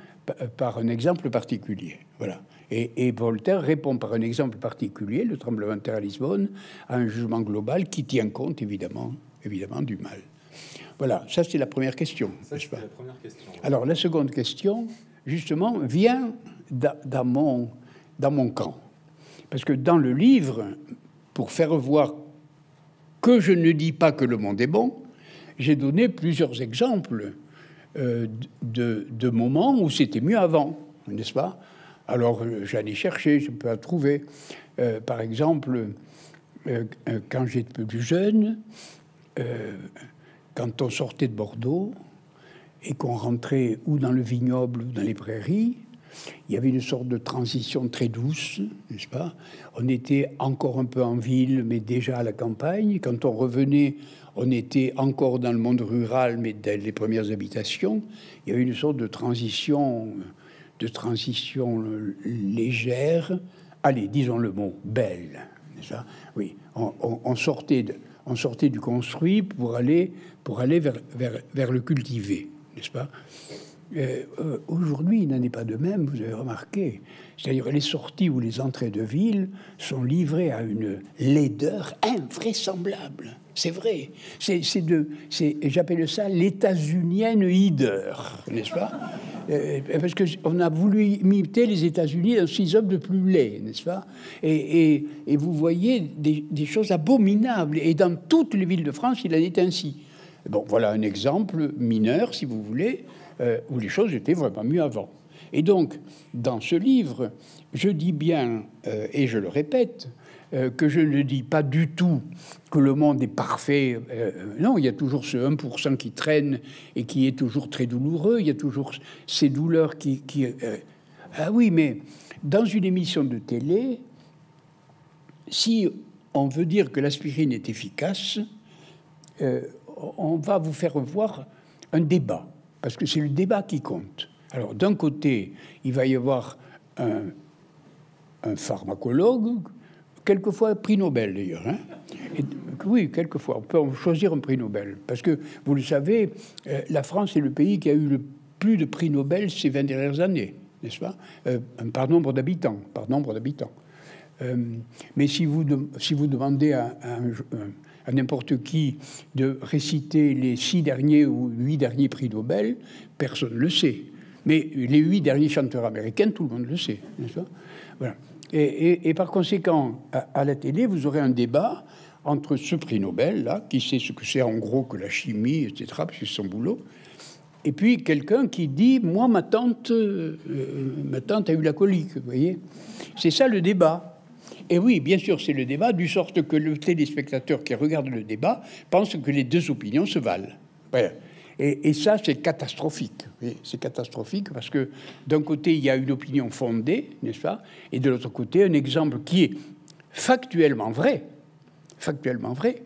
par un exemple particulier. Voilà. Et, et, Voltaire répond par un exemple particulier, le tremblement de terre à Lisbonne, à un jugement global qui tient compte évidemment, évidemment du mal. Voilà, ça c'est la première question. Ça, pas la première question ouais. Alors la seconde question, justement, vient dans mon, dans mon camp. Parce que dans le livre, pour faire voir que je ne dis pas que le monde est bon, j'ai donné plusieurs exemples euh, de, moments où c'était mieux avant, n'est-ce pas? Alors j'en ai cherché, je peux en trouver. Euh, par exemple, euh, quand j'étais plus jeune, euh, quand on sortait de Bordeaux et qu'on rentrait ou dans le vignoble ou dans les prairies, il y avait une sorte de transition très douce, n'est-ce pas? On était encore un peu en ville, mais déjà à la campagne. Quand on revenait, on était encore dans le monde rural, mais dans les premières habitations. Il y avait une sorte de transition, de transition légère. Allez, disons le mot belle, Oui, on, on, sortait on sortait du construit pour aller pour aller vers, vers, vers le cultivé, n'est-ce pas? Euh, Aujourd'hui, il n'en est pas de même, vous avez remarqué. C'est-à-dire les sorties ou les entrées de ville sont livrées à une laideur invraisemblable. C'est vrai. C'est de, j'appelle ça l'états-unienne hideur, n'est-ce pas? Euh, Parce que on a voulu imiter les États-Unis dans six hommes de plus laid, n'est-ce pas? Et, vous voyez des, des, choses abominables. Et dans toutes les villes de France, il en est ainsi. Bon, voilà un exemple mineur, si vous voulez, euh, où les choses étaient vraiment mieux avant. Et donc, dans ce livre, je dis bien, euh, et je le répète, euh, que je ne dis pas du tout que le monde est parfait. Euh, non, il y a toujours ce 1% qui traîne et qui est toujours très douloureux. Il y a toujours ces douleurs qui... euh, ah oui, mais dans une émission de télé, si on veut dire que l'aspirine est efficace, on va vous faire voir un débat, parce que c'est le débat qui compte. Alors d'un côté, il va y avoir un pharmacologue quelquefois prix Nobel d'ailleurs. Hein oui, quelquefois, on peut choisir un prix Nobel. Parce que, vous le savez, euh, la France est le pays qui a eu le plus de prix Nobel ces 20 dernières années, n'est-ce pas? Euh, Par nombre d'habitants, par nombre d'habitants. Euh, mais si vous, si vous demandez à n'importe qui de réciter les six derniers ou huit derniers prix Nobel, personne ne le sait. Mais les huit derniers chanteurs américains, tout le monde le sait, n'est-ce pas? Voilà. Et, par conséquent, à, la télé, vous aurez un débat entre ce prix Nobel, là, qui sait ce que c'est en gros que la chimie, etc., parce que c'est son boulot, et puis quelqu'un qui dit Moi, ma tante, euh, ma tante a eu la colique, vous voyez C'est ça le débat. Et oui, bien sûr, c'est le débat, du sorte que le téléspectateur qui regarde le débat pense que les deux opinions se valent. Voilà. Et, et, ça, c'est catastrophique. C'est catastrophique parce que d'un côté, il y a une opinion fondée, n'est-ce pas? Et de l'autre côté, un exemple qui est factuellement vrai. Factuellement vrai.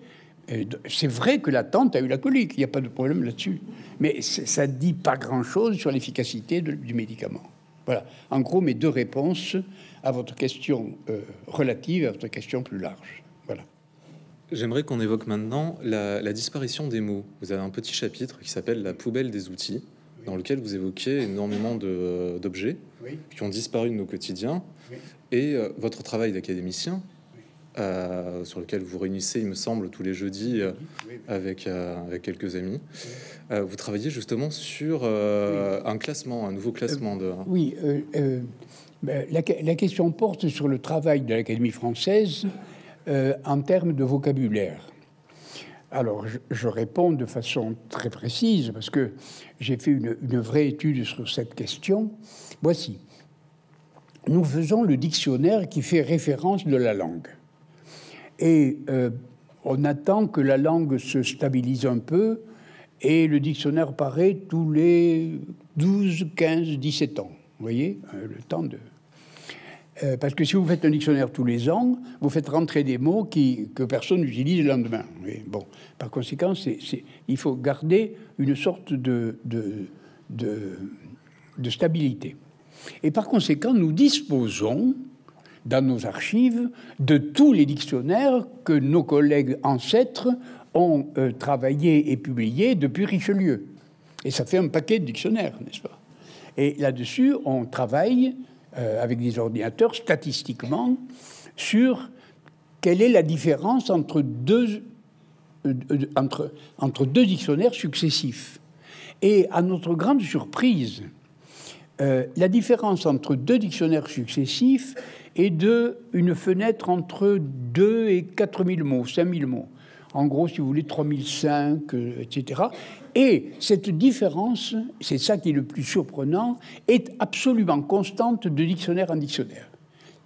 C'est vrai que la tante a eu la colique, il n'y a pas de problème là-dessus. Mais ça ne dit pas grand-chose sur l'efficacité du médicament. Voilà, en gros, mes deux réponses à votre question euh, relative, à votre question plus large. J'aimerais qu'on évoque maintenant la, la, disparition des mots. Vous avez un petit chapitre qui s'appelle La poubelle des outils, oui. dans lequel vous évoquez énormément d'objets oui. qui ont disparu de nos quotidiens. Oui. Et euh, votre travail d'académicien, euh, sur lequel vous réunissez, il me semble, tous les jeudis euh, avec, euh, avec quelques amis, vous travaillez justement sur un classement, un nouveau classement de. Oui. Ben, la, la, question porte sur le travail de l'Académie française euh, en termes de vocabulaire. Alors, je, réponds de façon très précise parce que j'ai fait une, vraie étude sur cette question. Voici. Nous faisons le dictionnaire qui fait référence de la langue. Et euh, on attend que la langue se stabilise un peu et le dictionnaire paraît tous les 12, 15, 17 ans. Vous voyez, le temps de. Parce que si vous faites un dictionnaire tous les ans, vous faites rentrer des mots que personne n'utilise le lendemain. bon, par conséquent, il faut garder une sorte de, stabilité. Et par conséquent, nous disposons dans nos archives de tous les dictionnaires que nos collègues ancêtres ont euh, travaillé et publié depuis Richelieu. Et ça fait un paquet de dictionnaires, n'est-ce pas? Et là-dessus, on travaille euh, avec des ordinateurs statistiquement sur quelle est la différence entre deux, euh, entre, entre deux dictionnaires successifs. Et à notre grande surprise, la différence entre deux dictionnaires successifs et de une fenêtre entre 2 et 4000 mots, 5000 mots. En gros, si vous voulez, 3005, etc. Et cette différence, c'est ça qui est le plus surprenant, est absolument constante de dictionnaire en dictionnaire.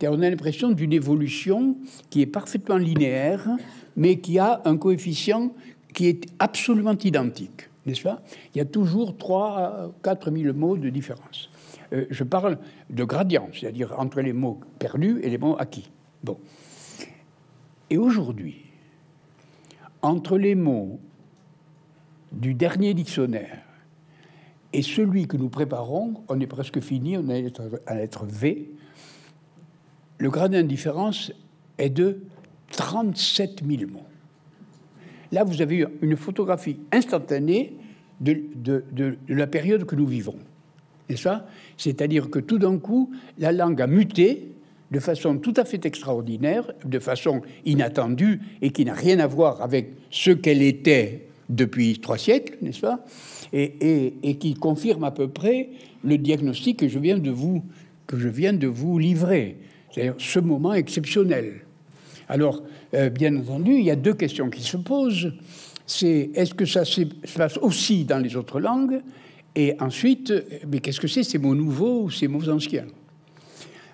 On a l'impression d'une évolution qui est parfaitement linéaire, mais qui a un coefficient qui est absolument identique, n'est-ce pas? Il y a toujours 3 à 4 000 mots de différence. Euh, je parle de gradient, c'est-à-dire entre les mots perdus et les mots acquis. Bon. Et aujourd'hui, entre les mots du dernier dictionnaire et celui que nous préparons, on est presque fini, on est à la lettre V, le gradient de différence est de 37 000 mots. Là, vous avez une photographie instantanée de, la période que nous vivons C'est-à-dire que tout d'un coup, la langue a muté de façon tout à fait extraordinaire, de façon inattendue et qui n'a rien à voir avec ce qu'elle était depuis trois siècles, n'est-ce pas? Et, qui confirme à peu près le diagnostic que je viens de vous, que je viens de vous livrer, c'est-à-dire ce moment exceptionnel. Alors, euh, bien entendu, il y a deux questions qui se posent. C'est est-ce que ça se passe aussi dans les autres langues? Et ensuite, mais qu'est-ce que c'est? Ces mots nouveaux ou ces mots anciens?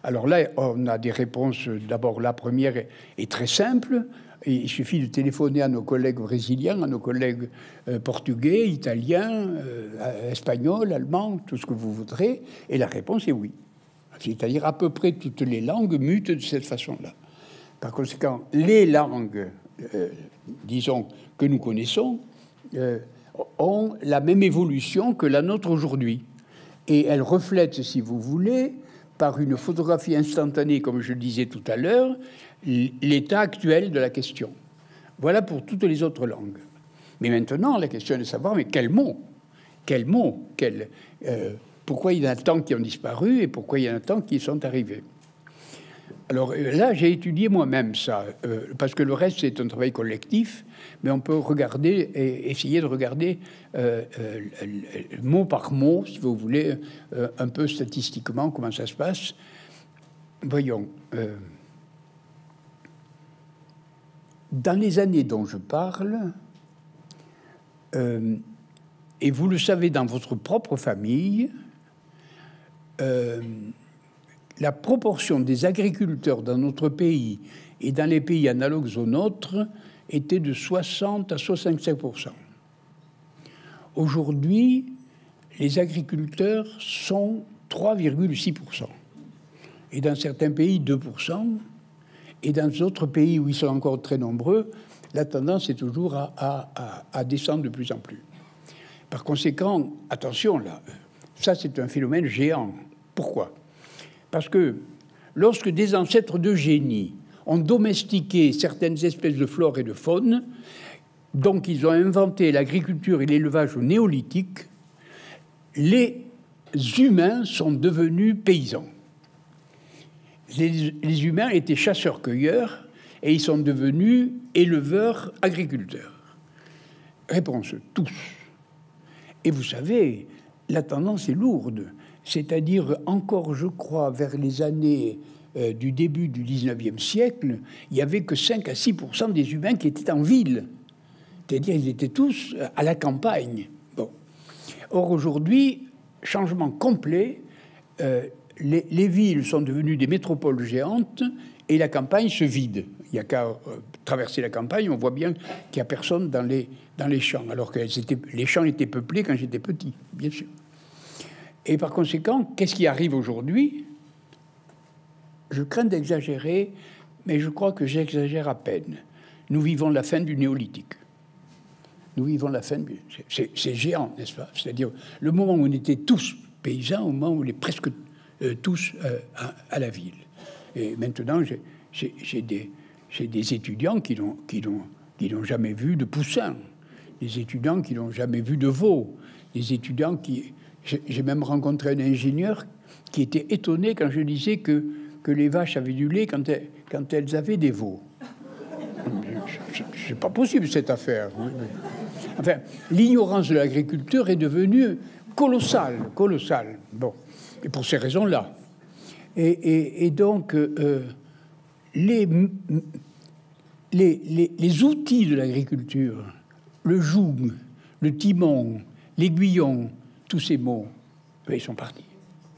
Alors là, on a des réponses. D'abord, la première est très simple. Il suffit de téléphoner à nos collègues brésiliens, à nos collègues euh, portugais, italiens, euh, espagnols, allemands, tout ce que vous voudrez, et la réponse est oui. C'est-à-dire à peu près toutes les langues mutent de cette façon-là. Par conséquent, les langues, euh, disons, que nous connaissons, ont la même évolution que la nôtre aujourd'hui. Et elles reflètent, si vous voulez, par une photographie instantanée, comme je disais tout à l'heure, l'état actuel de la question. Voilà pour toutes les autres langues. Mais maintenant, la question est de savoir, mais quels mots Quels quels, euh, Pourquoi il y en a tant qui ont disparu et pourquoi il y en a tant qui sont arrivés? Alors euh, là, j'ai étudié moi-même ça, euh, parce que le reste, c'est un travail collectif, mais on peut regarder et essayer de regarder euh, mot par mot, si vous voulez, un peu statistiquement comment ça se passe. Voyons. dans les années dont je parle, et vous le savez dans votre propre famille, la proportion des agriculteurs dans notre pays et dans les pays analogues aux nôtres était de 60 à 65% Aujourd'hui, les agriculteurs sont 3,6% et dans certains pays 2% et dans d'autres pays où ils sont encore très nombreux, la tendance est toujours à, à descendre de plus en plus. Par conséquent, attention là, ça c'est un phénomène géant. Pourquoi? Parce que lorsque des ancêtres de génie ont domestiqué certaines espèces de flore et de faune, donc ils ont inventé l'agriculture et l'élevage au néolithique, les humains sont devenus paysans. Les, humains étaient chasseurs-cueilleurs et ils sont devenus éleveurs-agriculteurs. Réponse, tous. Et vous savez, la tendance est lourde c'est-à-dire encore, je crois, vers les années euh, du début du 19e siècle, il n'y avait que 5 à 6% des humains qui étaient en ville. C'est-à-dire ils étaient tous euh, à la campagne. Or, aujourd'hui, changement complet, euh, les, villes sont devenues des métropoles géantes et la campagne se vide. Il n'y a qu'à traverser la campagne, on voit bien qu'il n'y a personne dans dans les champs, alors que les champs étaient peuplés quand j'étais petit, bien sûr. Et par conséquent, qu'est-ce qui arrive aujourd'hui? Je crains d'exagérer, mais je crois que j'exagère à peine. Nous vivons la fin du néolithique. Nous vivons la fin du... C'est géant, n'est-ce pas? C'est-à-dire le moment où on était tous paysans, au moment où on est presque euh, tous euh, à, la ville. Et maintenant, j'ai des, des, étudiants qui n'ont jamais vu de poussin, des étudiants qui n'ont jamais vu de veau, des étudiants qui, j'ai même rencontré un ingénieur qui était étonné quand je disais que, que les vaches avaient du lait quand elles, avaient des veaux. C'est pas possible cette affaire. Enfin, l'ignorance de l'agriculture est devenue colossale, colossale. Bon, et pour ces raisons-là. Et, donc, euh, les, les, les, outils de l'agriculture, le joug, le timon, l'aiguillon, tous ces mots, ils sont partis.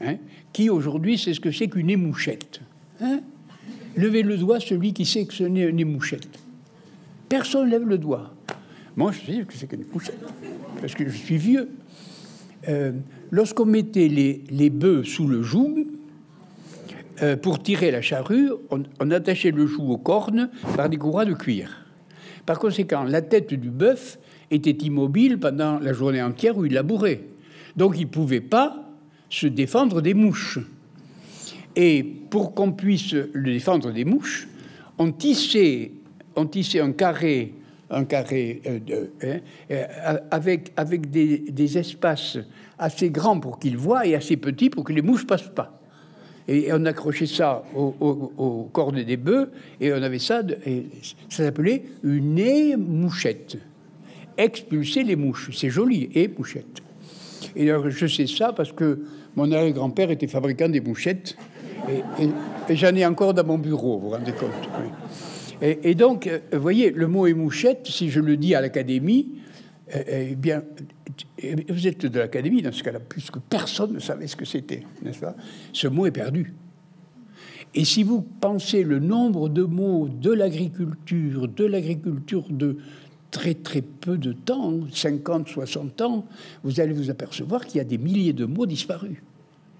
Hein. Qui aujourd'hui sait ce que c'est qu'une émouchette hein? Levez le doigt celui qui sait que ce n'est une émouchette. Personne lève le doigt. Moi, je sais que c'est qu'une émouchette, parce que je suis vieux. Euh, lorsqu'on mettait les, bœufs sous le joug, euh, pour tirer la charrue, on, attachait le joug aux cornes par des courroies de cuir. Par conséquent, la tête du bœuf était immobile pendant la journée entière où il labourait. Donc il ne pouvait pas se défendre des mouches. Et pour qu'on puisse le défendre des mouches, on tissait, on tissait un carré, un carré euh, de, hein, euh, avec, avec des, espaces assez grands pour qu'il voit et assez petits pour que les mouches passent pas. Et on accrochait ça aux cornes des bœufs et on avait ça, ça s'appelait une émouchette. Expulser les mouches, c'est joli, et mouchette. Et alors, je sais ça parce que mon arrière-grand-père était fabricant des mouchettes. Et, j'en ai encore dans mon bureau, vous vous rendez compte et, donc, euh, vous voyez, le mot émouchette, si je le dis à l'académie, euh, eh bien, vous êtes de l'académie dans ce cas-là, puisque personne ne savait ce que c'était, n'est-ce pas? Ce mot est perdu. Et si vous pensez le nombre de mots de l'agriculture, de l'agriculture de, très très peu de temps, 50, 60 ans, vous allez vous apercevoir qu'il y a des milliers de mots disparus,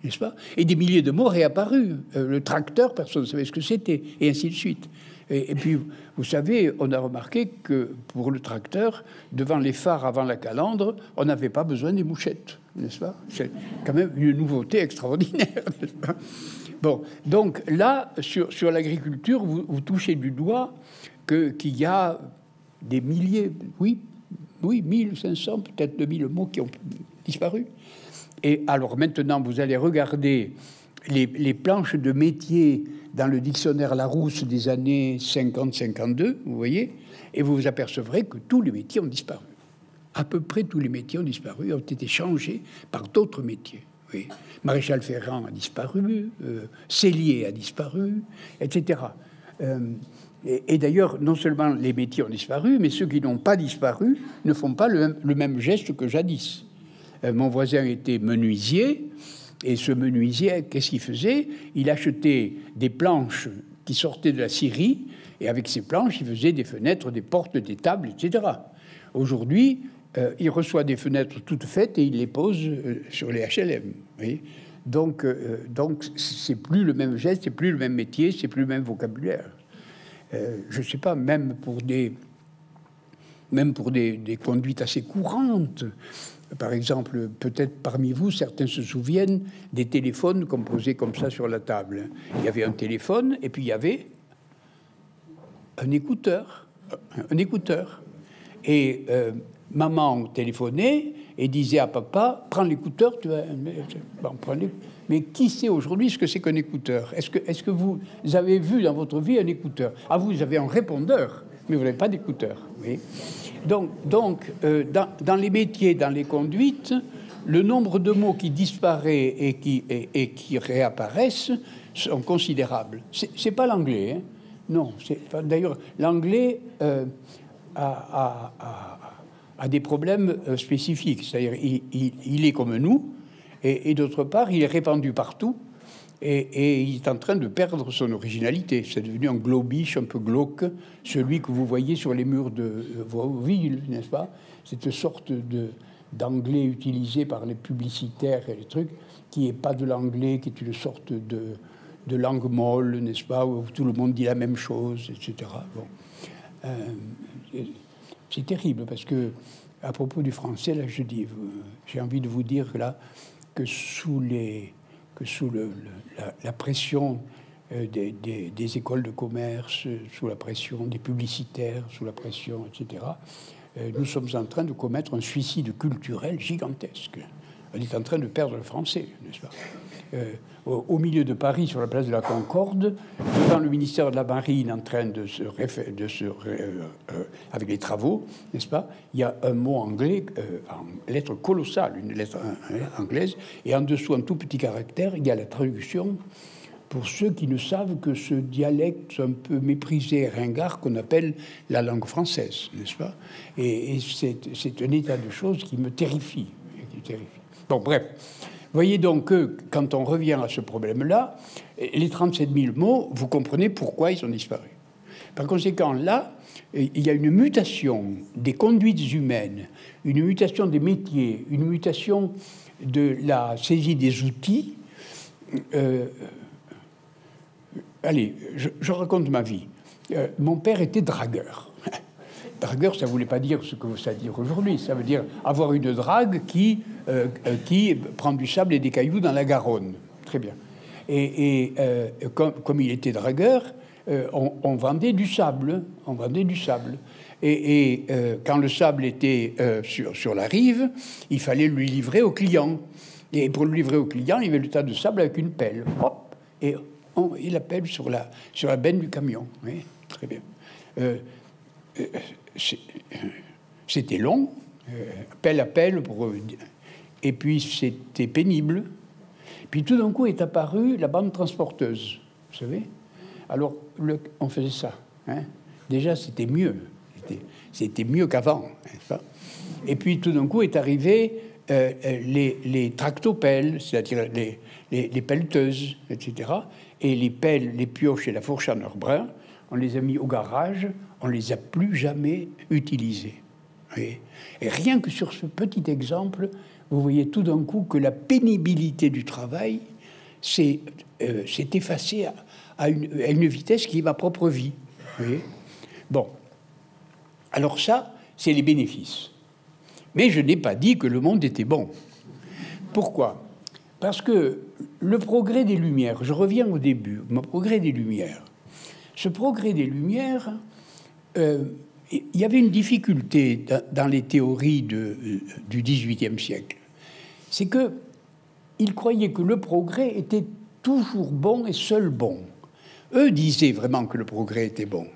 n'est-ce pas? Et des milliers de mots réapparus. Euh, le tracteur, personne ne savait ce que c'était, et ainsi de suite. Et, puis, vous savez, on a remarqué que pour le tracteur, devant les phares avant la calandre, on n'avait pas besoin des mouchettes, n'est-ce pas? C'est quand même une nouveauté extraordinaire, *laughs* Bon, donc là, sur, l'agriculture, vous touchez du doigt qu'il y a des milliers, oui, oui, 1500, peut-être 2000 mots qui ont disparu. Et alors maintenant, vous allez regarder les, planches de métiers dans le dictionnaire Larousse des années 50-52, vous voyez, et vous vous apercevrez que tous les métiers ont disparu. À peu près tous les métiers ont disparu, ont été changés par d'autres métiers. Oui. Maréchal Ferrand a disparu, euh, Cellier a disparu, etc. Et, d'ailleurs, non seulement les métiers ont disparu, mais ceux qui n'ont pas disparu ne font pas le même, geste que jadis. Euh, mon voisin était menuisier, et ce menuisier, qu'est-ce qu'il faisait? Il achetait des planches qui sortaient de la Syrie, et avec ces planches, il faisait des fenêtres, des portes, des tables, etc. Aujourd'hui, euh, il reçoit des fenêtres toutes faites et il les pose euh, sur les HLM. donc, donc, c'est plus le même geste, c'est plus le même métier, c'est plus le même vocabulaire. Euh, je ne sais pas, même pour des, même pour des, conduites assez courantes. Par exemple, peut-être parmi vous, certains se souviennent des téléphones posait comme ça sur la table. Il y avait un téléphone et puis il y avait un écouteur. Un écouteur. Et euh, maman téléphonait et disait à papa Prends l'écouteur, tu vas. Bon, prenez. Mais qui sait aujourd'hui ce que c'est qu'un écouteur? Est-ce que, est que vous avez vu dans votre vie un écouteur? Ah, vous avez un répondeur, mais vous n'avez pas d'écouteur. Oui. Donc, donc euh, dans, les métiers, dans les conduites, le nombre de mots qui disparaît et qui, et, qui réapparaissent sont considérables. C'est pas l'anglais, hein non. D'ailleurs, l'anglais euh, a, a, des problèmes euh, spécifiques. C'est-à-dire, il, est comme nous, et, d'autre part, il est répandu partout. Et, il est en train de perdre son originalité. C'est devenu un globiche un peu glauque, celui que vous voyez sur les murs de vos villes, n'est-ce pas? Cette sorte de, d'anglais utilisé par les publicitaires et les trucs, qui n'est pas de l'anglais, qui est une sorte de, de langue molle, n'est-ce pas, où tout le monde dit la même chose, etc. Bon. Euh, c'est terrible parce que, à propos du français, là, je dis, j'ai envie de vous dire là que sous les, que sous la, pression euh, des, écoles de commerce, sous la pression des publicitaires, sous la pression, etc., euh, nous sommes en train de commettre un suicide culturel gigantesque. On est en train de perdre le français, n'est-ce pas euh, au, milieu de Paris, sur la place de la Concorde, devant le ministère de la Marine en train de se, de se euh, avec les travaux, n'est-ce pas Il y a un mot anglais en lettre colossale, une lettre anglaise, et en dessous, en tout petit caractère, il y a la traduction pour ceux qui ne savent que ce dialecte un peu méprisé ringard qu'on appelle la langue française, n'est-ce pas? Et, c'est un état de choses qui me qui terrifie. Bon, bref. Voyez donc que quand on revient à ce problème-là, les 37 000 mots, vous comprenez pourquoi ils ont disparu. Par conséquent, là, il y a une mutation des conduites humaines, une mutation des métiers, une mutation de la saisie des outils. Euh, allez, je, raconte ma vie. Euh, mon père était dragueur. Dragueur, ça ne voulait pas dire ce que ça veut dire aujourd'hui. Ça veut dire avoir une drague qui, euh, euh, qui prend du sable et des cailloux dans la Garonne. Très bien. Et, comme, il était dragueur, on, vendait du sable. On vendait du sable. Et, quand le sable était sur, sur la rive, il fallait lui livrer au client. Et pour le livrer au client, il y avait le tas de sable avec une pelle. Hop, et il appelle sur la, sur la benne du camion. Très bien. Euh, euh, c'était long, euh, appel à pelle, pour, et puis c'était pénible. Puis tout d'un coup est apparue la bande transporteuse, vous savez. Alors, on faisait ça. Hein. Déjà, c'était mieux. C'était mieux qu'avant. Et puis tout d'un coup est arrivé les, les tractopelles, c'est-à-dire les, les, les, pelleteuses, etc et les pelles, les pioches et la fourche à brun, on les a mis au garage, on les a plus jamais utilisés. Rien que sur ce petit exemple, vous voyez tout d'un coup que la pénibilité du travail s'est euh, effacée à, une, vitesse qui est ma propre vie. bon, alors ça, c'est les bénéfices. Mais je n'ai pas dit que le monde était bon. Pourquoi? Parce que le progrès des Lumières, je reviens au début, le progrès des Lumières, ce progrès des Lumières, euh, il y avait une difficulté dans, les théories de, euh, du XVIIIe siècle. C'est que ils croyaient que le progrès était toujours bon et seul bon. Eux disaient vraiment que le progrès était bon.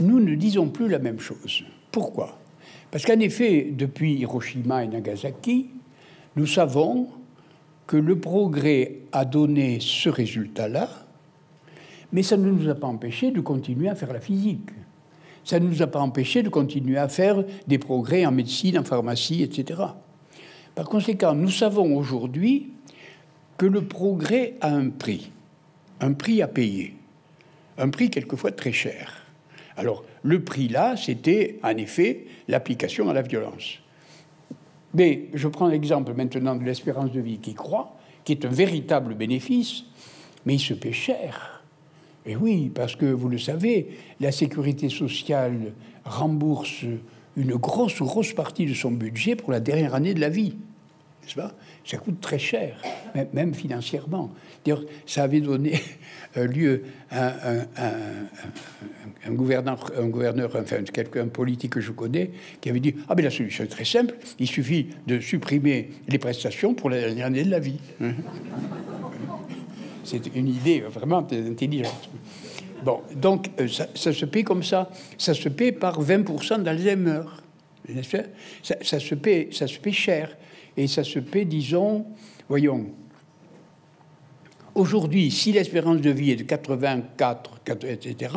Nous ne disons plus la même chose. Pourquoi? Parce qu'en effet, depuis Hiroshima et Nagasaki, nous savons que le progrès a donné ce résultat-là, mais ça ne nous a pas empêché de continuer à faire la physique. Ça ne nous a pas empêché de continuer à faire des progrès en médecine, en pharmacie, etc. Par conséquent, nous savons aujourd'hui que le progrès a un prix, un prix à payer, un prix quelquefois très cher. Alors, le prix là, c'était en effet l'application à la violence. Mais je prends l'exemple maintenant de l'espérance de vie qui croît, qui est un véritable bénéfice, mais il se paie cher. Et oui, parce que vous le savez, la sécurité sociale rembourse une grosse, grosse partie de son budget pour la dernière année de la vie. N'est-ce pas? Ça coûte très cher, même financièrement. D'ailleurs, ça avait donné euh, lieu à un, gouverneur, un gouverneur, enfin quelqu'un politique que je connais, qui avait dit ah ben la solution est très simple, il suffit de supprimer les prestations pour la dernière année de la vie. C'est une idée vraiment intelligente. Bon, donc euh, ça, se paie comme ça, ça se paie par 20% d'Alzheimer. Ça, se paie, ça se paie cher. Et ça se paie, disons, voyons, aujourd'hui, si l'espérance de vie est de 84, etc.,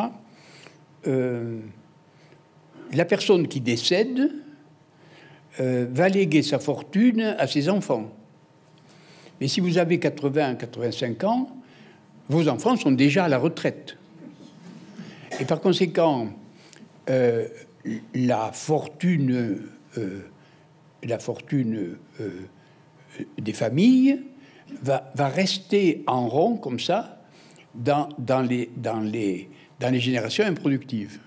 euh, la personne qui décède euh, va léguer sa fortune à ses enfants. Mais si vous avez 80, 85 ans, vos enfants sont déjà à la retraite. Et par conséquent, euh, la fortune la fortune euh, des familles va, rester en rond comme ça dans les générations improductives.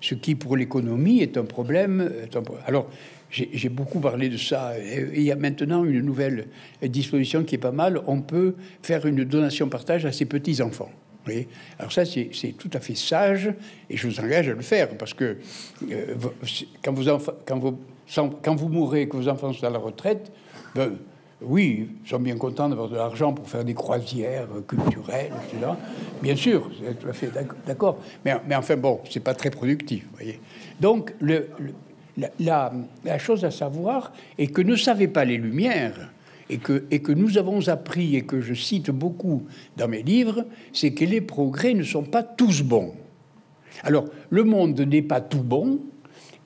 Ce qui, pour l'économie, est un problème. Alors, j'ai beaucoup parlé de ça. Et il y a maintenant une nouvelle disposition qui est pas mal. On peut faire une donation-partage à ses petits-enfants. Alors ça, c'est tout à fait sage, et je vous engage à le faire, parce que euh, quand, vous quand, vous, quand vous mourrez, que vos enfants sont à la retraite, ben, oui, ils sont bien contents d'avoir de l'argent pour faire des croisières culturelles, etc. Bien sûr, tout à fait d'accord. Mais, mais, enfin, bon, c'est pas très productif, voyez. Donc, le, la, chose à savoir est que ne savaient pas les Lumières, et que, et que nous avons appris, et que je cite beaucoup dans mes livres, c'est que les progrès ne sont pas tous bons. Alors, le monde n'est pas tout bon,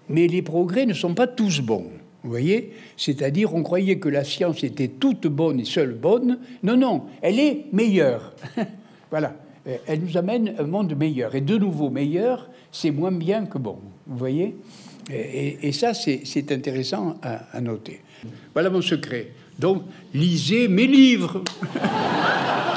mais les progrès ne sont pas tous bons. Vous voyez? C'est-à-dire, on croyait que la science était toute bonne et seule bonne. Non, non, elle est meilleure. *laughs* voilà. Elle nous amène un monde meilleur. Et de nouveau, meilleur, c'est moins bien que bon. Vous voyez? Et, ça, c'est intéressant à, noter. Voilà mon secret. Donc, lisez mes livres. *laughs*